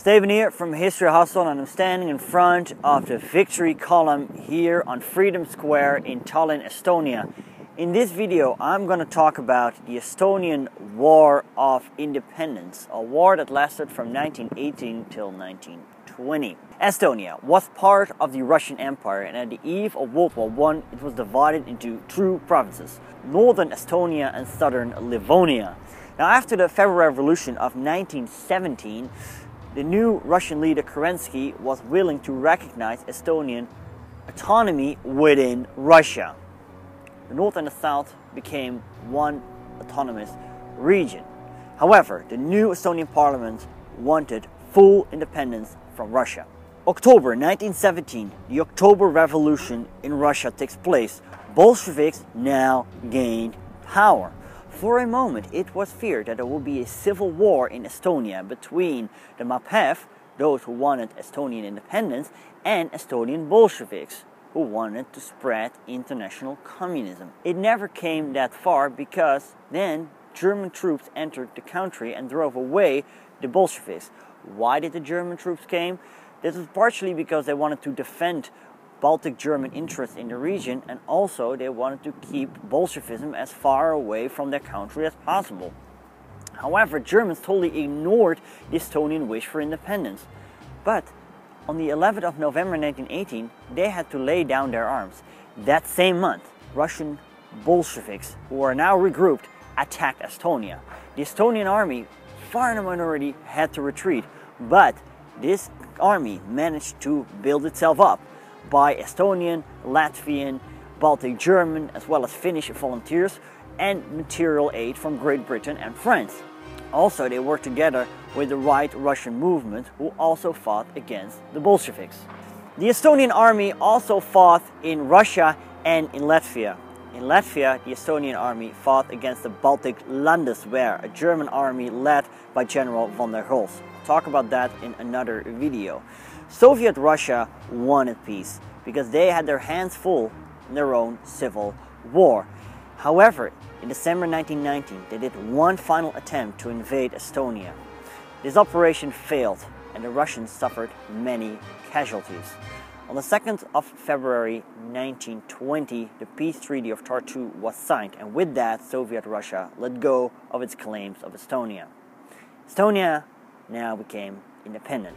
Steven here from History Hustle and I'm standing in front of the victory column here on Freedom Square in Tallinn, Estonia. In this video I'm going to talk about the Estonian War of Independence, a war that lasted from 1918 till 1920. Estonia was part of the Russian Empire and at the eve of World War I it was divided into two provinces, Northern Estonia and Southern Livonia. Now after the February Revolution of 1917, the new Russian leader Kerensky was willing to recognize Estonian autonomy within Russia. The North and the South became one autonomous region. However, the new Estonian parliament wanted full independence from Russia. October 1917, the October Revolution in Russia takes place. Bolsheviks now gained power. For a moment, it was feared that there would be a civil war in Estonia between the Maapäev, those who wanted Estonian independence, and Estonian Bolsheviks, who wanted to spread international communism. It never came that far because then German troops entered the country and drove away the Bolsheviks. Why did the German troops came? This was partially because they wanted to defend Baltic German interests in the region, and also they wanted to keep Bolshevism as far away from their country as possible. However, Germans totally ignored the Estonian wish for independence. But on the 11th of November 1918, they had to lay down their arms. That same month, Russian Bolsheviks, who are now regrouped, attacked Estonia. The Estonian army, far in a minority, had to retreat, but this army managed to build itself up by Estonian, Latvian, Baltic German, as well as Finnish volunteers and material aid from Great Britain and France. Also, they worked together with the White Russian movement, who also fought against the Bolsheviks. The Estonian army also fought in Russia and in Latvia. In Latvia, the Estonian army fought against the Baltic Landeswehr, a German army led by General von der Goltz. I'll talk about that in another video. Soviet Russia wanted peace because they had their hands full in their own civil war. However, in December 1919, they did one final attempt to invade Estonia. This operation failed and the Russians suffered many casualties. On the 2nd of February 1920, the peace treaty of Tartu was signed, and with that, Soviet Russia let go of its claims of Estonia. Estonia now became independent.